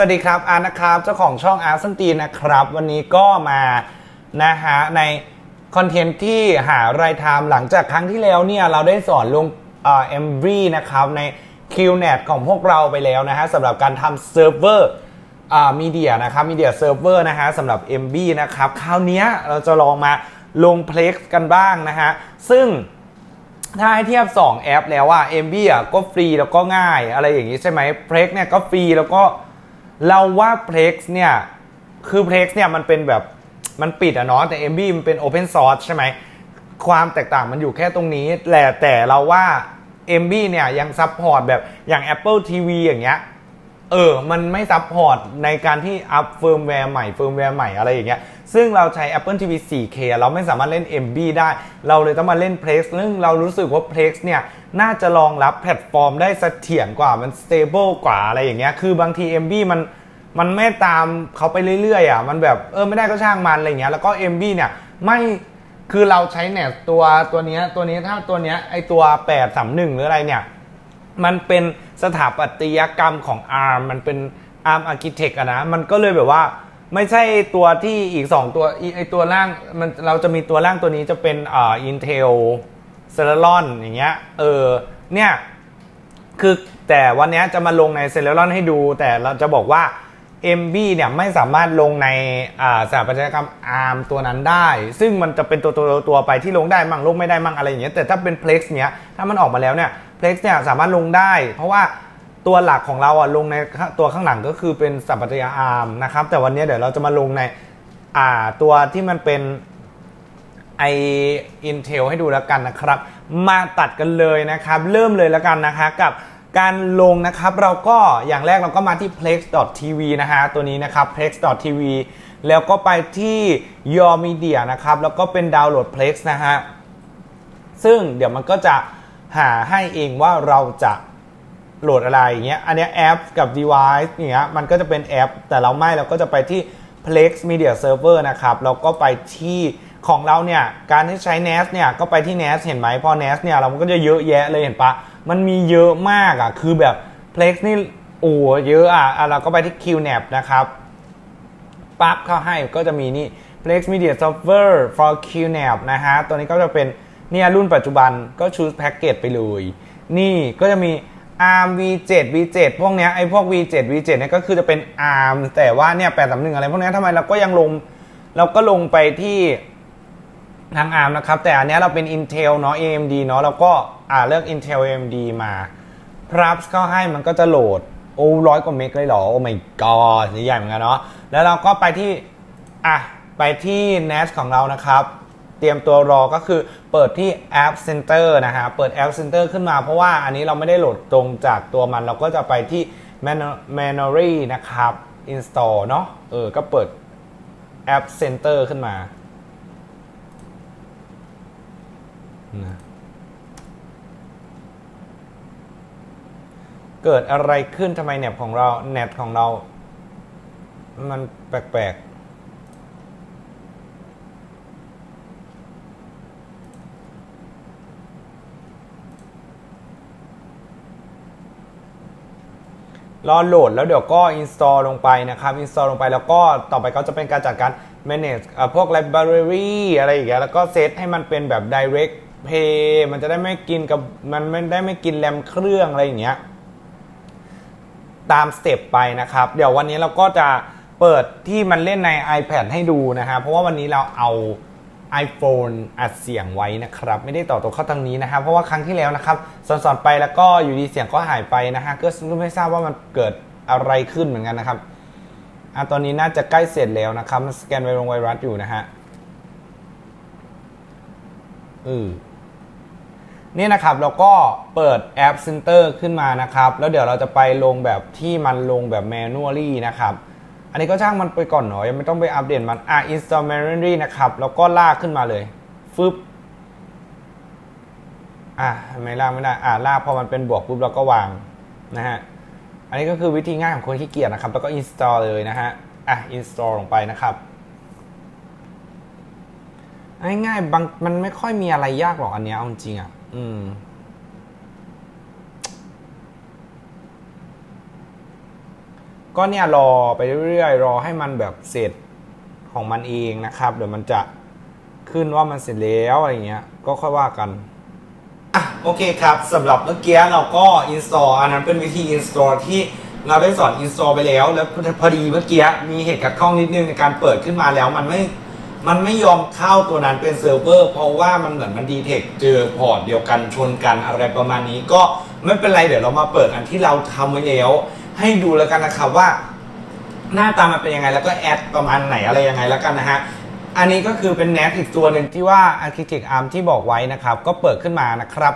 วัสดีครับอาร์ตนะครับ เจ้าของช่องอาร์ตสันตีนะครับ วันนี้ก็มานะฮะในคอนเทนต์ที่หาไรทำหลังจากครั้งที่แล้วเนี่ยเราได้สอนลง Emby นะครับใน Qnap ของพวกเราไปแล้วนะฮะสำหรับการทำ server media นะครับ media server นะฮะสำหรับ Emby นะครับคราวนี้เราจะลองมาลง Plex กันบ้างนะฮะซึ่งถ้าให้เทียบ 2 แอปแล้วว่า Emby อะก็ฟรีแล้วก็ง่ายอะไรอย่างนี้ใช่ไหม Plex เนี่ยก็ฟรีแล้วก็ เราว่า Plex เนี่ย คือ Plex เนี่ยมันเป็นแบบมันปิดอะเนาะแต่ Emby มันเป็น Open Source ใช่ไหม ความแตกต่างมันอยู่แค่ตรงนี้แหละแต่เราว่า Emby เนี่ยยัง support แบบอย่าง Apple TV อย่างเงี้ย เออ มันไม่ support ในการที่อัพเฟิร์มแวร์ใหม่เฟิร์มแวร์ใหม่อะไรอย่างเงี้ย ซึ่งเราใช้ Apple TV 4K เราไม่สามารถเล่น Emby ได้ เราเลยต้องมาเล่น Plex ซึ่งเรารู้สึกว่า Plex เนี่ย น่าจะรองรับแพลตฟอร์มได้เสถียรกว่ามัน stable กว่าอะไรอย่างเงี้ย คือบางที MB มันมันไม่ตามเขาไปเรื่อยๆอะ มันแบบเออไม่ได้ก็ช่างมันอะไรเงี้ย แล้วก็ MB เนี่ยไม่คือเราใช้เน็ตตัวตัวนี้ตัวนี้ถ้าตัวนี้ไอตัว831หรืออะไรเนี่ย มันเป็นสถาปัตยกรรมของ ARM มันเป็น ARM Architect อะนะ มันก็เลยแบบว่าไม่ใช่ตัวที่อีก 2 ตัวไอตัวล่างมันเราจะมีตัวล่างตัวนี้จะเป็นอ่า Intel Celeron อย่างเงี้ยเออเนี่ยคือแต่วันนี้จะมาลงใน Celeron ให้ดู แต่เราจะบอกว่า MB เนี่ยไม่สามารถลงในสถาปัตยกรรม ARM ตัวนั้นได้ ซึ่งมันจะเป็นตัวตัวตัวไปที่ลงได้มั่งลงไม่ได้มั่งอะไรอย่างเงี้ยแต่ถ้าเป็น Plex เนี้ยถ้ามันออกมาแล้วเนี่ย Plex เนี่ยสามารถลงได้ เพราะว่าตัวหลักของเราอะลงในตัวข้างหลังก็คือเป็นสถาปัตยกรรมนะครับแต่วันนี้เดี๋ยวเราจะมาลงในตัวที่มันเป็นไอ Intel ให้ดูแล้วกันนะครับ มาตัดกันเลยนะครับ เริ่มเลยแล้วกันนะคะกับ การลงนะครับเราก็อย่างแรกเราก็มาที่ plex.tv นะฮะตัวนี้นะครับ plex.tv แล้วก็ไปที่ your media นะครับ แล้วก็เป็นดาวน์โหลด plex นะฮะซึ่งเดี๋ยวมันก็จะหาให้เองว่าเราจะโหลดอะไรอย่างเงี้ยอันนี้แอปกับ device อย่างเงี้ยมันก็จะเป็นแอป แต่เราไม่เราก็จะไปที่ plex media server นะครับแล้วก็ไปที่ของเราเนี่ยการที่ใช้ NAS เนี่ยก็ไปที่ NAS เห็นไหมพอ NAS เนี่ยเราก็จะเยอะแยะเลยเห็นปะ มันมีเยอะมากอะ คือแบบ Plex นี่โอ้เยอะอะเราก็ไปที่ QNAP นะครับปั๊บเข้าให้ก็จะมีนี่ Plex Media Software for QNAP นะฮะ ตัวนี้ก็จะเป็นเนี่ยรุ่นปัจจุบันก็ชูสแพ็กเกจไปเลย นี่ก็จะมี ARM V7 V7 พวกเนี้ยไอพวก V7 V7 เนี่ยก็คือจะเป็น ARM แต่ว่าเนี่ย831อะไรพวกเนี้ยทำไมเราก็ยังลง เราก็ลงไปที่ ทาง ARM นะครับ แต่อันนี้เราเป็น Intel เนาะ AMD เนาะเราก็อ่าเลือก Intel AMD มาพรับเข้าให้มันก็จะโหลดโอ้ร้อยกว่าเมกเลยเหรอ โอ้ my god ใหญ่เหมือนกันเนาะแล้วเราก็ไปที่อะไปที่ NAS ของเรานะครับเตรียมตัวรอก็คือเปิดที่ App Center นะฮะ เปิด App Center ขึ้นมาเพราะว่าอันนี้เราไม่ได้โหลดตรงจากตัวมัน เราก็จะไปที่ Manory นะครับ Install เนาะเออ ก็เปิด App Center ขึ้นมา นะเกิดอะไรขึ้นทำไมเน็ตของเราเน็ตของเรา มันแปลกๆรอโหลดแล้วเดี๋ยวก็ install ลงไปนะครับ install ลงไปแล้วก็ต่อไปก็จะเป็นการจัดการ manage พวก library อะไรอย่างเงี้ยแล้วก็เซตให้มันเป็นแบบ direct pay มันจะได้ไม่กินกับมันไม่ได้ไม่กินแรมเครื่องอะไรอย่างเงี้ยตามสเต็ปไปนะครับ เดี๋ยววันนี้เราก็จะเปิดที่มันเล่นใน iPad ให้ดูนะฮะเพราะว่าวันนี้เราเอา iPhone อัดเสียงไว้นะครับ ไม่ได้ต่อตัวเข้าทางนี้นะครับเพราะว่าครั้งที่แล้วนะครับสอนๆไปแล้วก็อยู่ดีเสียงก็หายไปนะฮะก็ไม่ทราบว่ามันเกิดอะไรขึ้นเหมือนกันนะครับอะตอนนี้น่าจะใกล้เสร็จแล้วนะครับสแกนไวรัสอยู่นะฮะอือ นี่นะครับเราก็เปิดแอป Center ขึ้นมานะครับ แล้วเดี๋ยวเราจะไปลงแบบที่มันลงแบบ manually นะครับ อันนี้ก็ช่างมันไปก่อนหน่อยยังไม่ต้องไปอัปเดตมันอะ install manually นะครับแล้วก็ลากขึ้นมาเลยฟึบอะไม่ลากไม่ได้อะลากพอมันเป็นบวกปุ๊บเราก็วางนะฮะอันนี้ก็คือวิธีง่ายของคนที่เกียจนะครับ แล้วก็ install เลยนะฮะอะ install ลงไปนะครับง่ายๆบางมันไม่ค่อยมีอะไรยากหรอกอันเนี้ยเอาจริงอะ อืม ก็เนี่ยรอไปเรื่อยๆรอให้มันแบบเสร็จของมันเองนะครับ เดี๋ยวมันจะขึ้นว่ามันเสร็จแล้วอะไรเงี้ย ก็ค่อยว่ากันอะโอเคครับสำหรับเมื่อกี้เราก็ install อันนั้นเป็นวิธี install ที่เราได้สอน install ไปแล้ว แล้วพอดีเมื่อกี้มีเหตุขัดข้องนิดนึงในการเปิดขึ้นมาแล้วมันไม่ มันไม่ยอมเข้าตัวนั้นเป็นเซิร์ฟเวอร์ เพราะว่ามันเหมือนมัน detect เจอพอร์ตเดียวกันชนกันอะไรประมาณนี้ ก็ไม่เป็นไรเดี๋ยวเรามาเปิดอันที่เราทำไว้แล้ว ให้ดูแล้วกันนะครับว่า หน้าตามันเป็นยังไงแล้วก็แอดประมาณไหนอะไรยังไงแล้วกันนะฮะอันนี้ก็คือเป็นแนทอีกตัวหนึ่งที่ว่า Architect Arm ที่บอกไว้นะครับ ก็เปิดขึ้นมานะครับ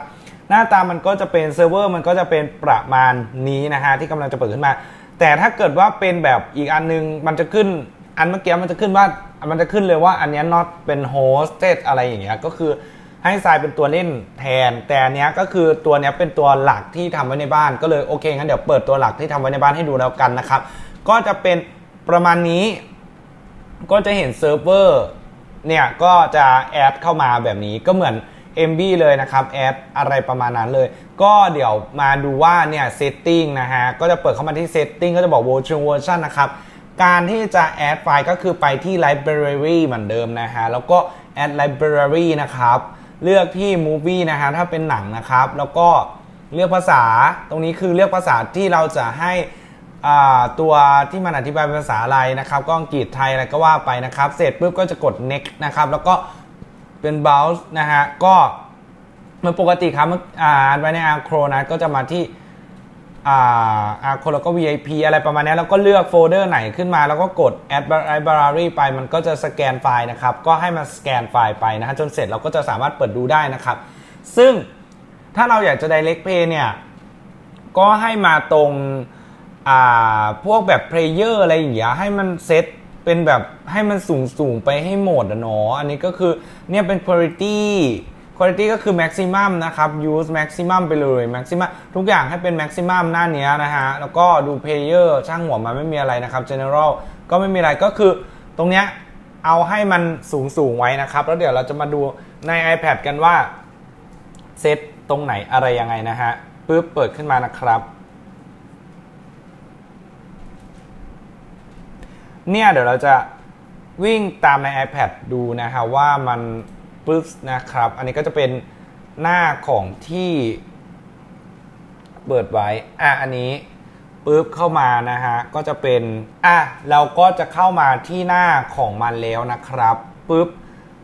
หน้าตามันก็จะเป็นเซิร์ฟเวอร์มันก็จะเป็นประมาณนี้นะฮะที่กำลังจะเปิดขึ้นมา แต่ถ้าเกิดว่าเป็นแบบอีกอันนึงมันจะขึ้น อันเมื่อกี้มันจะขึ้นว่ามันจะขึ้นเลยว่าอันนี้ not เป็น hosted อะไรอย่างเงี้ยก็คือให้ทรายเป็นตัวเล่นแทน แต่อันเนี้ยก็คือตัวเนี้ยเป็นตัวหลักที่ทำไว้ในบ้าน ก็เลยโอเคงั้นเดี๋ยวเปิดตัวหลักที่ทำไว้ในบ้านให้ดูแล้วกันนะครับ ก็จะเป็นประมาณนี้ ก็จะเห็นเซิร์ฟเวอร์เนี่ยก็จะ add เข้ามาแบบนี้ก็เหมือน Emby เลยนะครับ add อะไรประมาณนั้นเลย ก็เดี๋ยวมาดูว่าเนี่ย setting นะฮะก็จะเปิดเข้ามาที่ setting ก็จะบอก virtual version นะครับ การที่จะ add ไฟล์ก็คือไปที่ library เหมือนเดิมนะฮะ แล้วก็ add library นะครับ เลือกที่ movie นะฮะ ถ้าเป็นหนังนะครับ แล้วก็เลือกภาษา ตรงนี้คือเลือกภาษาที่เราจะให้ตัวที่มันอธิบายเป็นภาษาอะไรนะครับ ก็อังกฤษไทยอะไรก็ว่าไปนะครับ เสร็จปุ๊บก็จะกด next นะครับ แล้วก็เป็น browse นะฮะ ก็เมือนปกติครับอ่านไว้ใน Acro นะ ก็จะมาที่ อ่า Acro แล้วก็ VIP อะไรประมาณนี้แล้วก็เลือกโฟลเดอร์ไหนขึ้นมา แล้วก็กด add library ไปมันก็จะสแกนไฟล์นะครับ ก็ให้มันสแกนไฟล์ไปนะฮะจนเสร็จเราก็จะสามารถเปิดดูได้นะครับ ซึ่งถ้าเราอยากจะ direct play เนี่ยก็ให้มาตรงอ่าพวกแบบเพลเยอร์อะไรอย่างเงี้ยให้มันเซตเป็นแบบให้มันสูงสูงไปให้หมดอะเนาะอันนี้ก็คือเนี่ยเป็น quality quality ก็คือ maximum นะครับ use maximum ไปเลย maximum ทุกอย่างให้เป็น maximum หน้าเนี้ยนะฮะ แล้วก็ดู player ช่างหัวมาไม่มีอะไรนะครับ general ก็ไม่มีอะไรก็คือตรงเนี้ยเอาให้มันสูงสูงไว้นะครับ แล้วเดี๋ยวเราจะมาดูใน iPad กันว่าเซตตรงไหนอะไรยังไงนะฮะปึ๊บเปิดขึ้นมานะครับเนี่ยเดี๋ยวเราจะวิ่งตามใน iPad ดูนะฮะว่ามัน ปึ๊บนะครับ อันนี้ก็จะเป็นหน้าของที่เปิดไว้ อะ อันนี้ปึ๊บเข้ามานะฮะ ก็จะเป็น อะ เราก็จะเข้ามาที่หน้าของมันแล้วนะครับปึ๊บ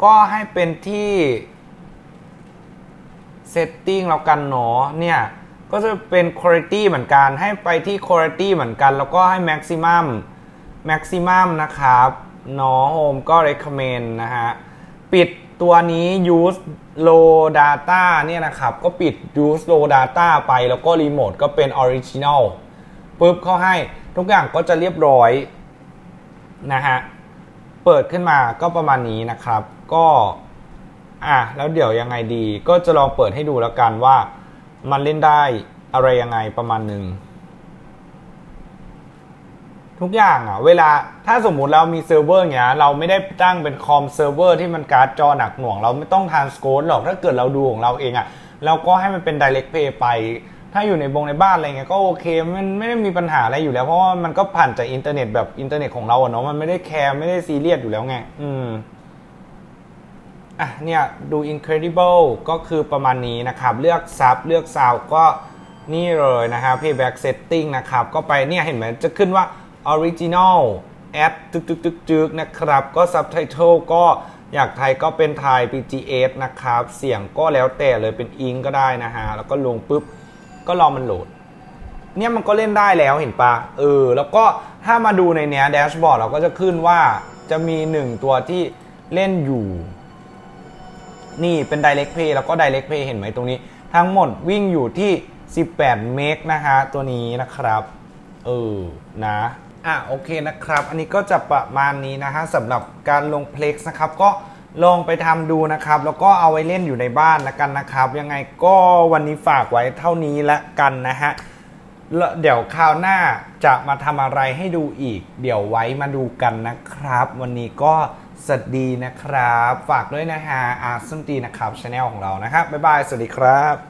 ก็ให้เป็นที่ setting แล้วกันเนาะเนี่ย ก็จะเป็น quality เหมือนกัน ให้ไปที่ quality เหมือนกัน แล้วก็ให้ maximum maximum นะครับเนอโฮมก็ recommend นะฮะ ปิด ตัวนี้ use low data เนี่ยนะครับ ก็ปิด use low data ไปแล้วก็ remote ก็เป็น original ปุ๊บเขาให้ทุกอย่างก็จะเรียบร้อยนะฮะ เปิดขึ้นมาก็ประมาณนี้นะครับ ก็ อะ แล้วเดี๋ยวยังไงดี ก็จะลองเปิดให้ดูแล้วกันว่ามันเล่นได้อะไรยังไงประมาณหนึ่ง ทุกอย่างอะ เวลาถ้าสมมุติเรามีเซิร์ฟเวอร์เงี้ยเราไม่ได้ตั้งเป็นคอมเซิร์ฟเวอร์ที่มันการ์ดจอหนักหน่วง เราไม่ต้อง transcode หรอกถ้าเกิดเราดูของเราเองอะเราก็ให้มันเป็น Direct Play ไป ถ้าอยู่ในบงในบ้านอะไรเงี้ยก็โอเคมันไม่ได้มีปัญหาอะไรอยู่แล้ว เพราะว่ามันก็ผ่านจากอินเทอร์เน็ตแบบอินเทอร์เน็ตของเราอะเนาะมันไม่ได้แคร์ไม่ได้ซีเรียสอยู่แล้วไง อืมอะเนี่ยดู Incredible ก็คือประมาณนี้นะครับ เลือกซับเลือกซาวก็นี่เลยนะฮะ Playback Setting นะครับ ก็ไปเนี่ยเห็นไหมจะขึ้นว่า Original แอดจึกจึกจึกจึกนะครับ ก็ Subtitle ก็อยากไทยก็เป็นไทย PGS นะครับ เสียงก็แล้วแต่เลยเป็นอิงก็ได้นะฮะ แล้วก็ลงปุ๊บ ก็รอมันโหลด เนี่ยมันก็เล่นได้แล้วเห็นปะเออ แล้วก็ถ้ามาดูในเนี้ยแดชบอร์ดเราก็จะขึ้นว่าจะมีหนึ่งตัวที่เล่นอยู่ นี่เป็น Direct Pay แล้วก็ Direct Pay เห็นไหมตรงนี้ ทั้งหมดวิ่งอยู่ที่ 18 เมกนะฮะ ตัวนี้นะครับ เออ นะ อะโอเคนะครับ อันนี้ก็จะประมาณนี้นะฮะสำหรับการลงเพล็กซ์นะครับ ก็ลองไปทำดูนะครับ แล้วก็เอาไว้เล่นอยู่ในบ้านละกันนะครับ ยังไงก็วันนี้ฝากไว้เท่านี้ละกันนะฮะเดี๋ยวคราวหน้าจะมาทำอะไรให้ดูอีก เดี๋ยวไว้มาดูกันนะครับ วันนี้ก็สวัสดีนะครับ ฝากด้วยนะฮะอาร์ซันตีนะครับช anel ของเรานะครับบ๊ายบาย สวัสดีครับ